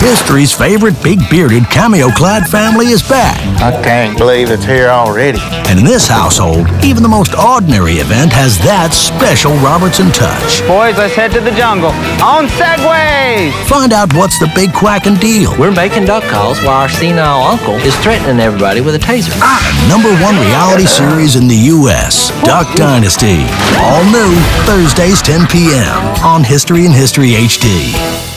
History's favorite big bearded cameo clad family is back. I can't believe it's here already. And in this household, even the most ordinary event has that special Robertson touch. Boys, let's head to the jungle. On segways! Find out what's the big quacking deal. We're making duck calls while our senile uncle is threatening everybody with a taser. Ah, number one reality series in the U.S., Duck Dynasty. All new, Thursdays 10 p.m. on History and History HD.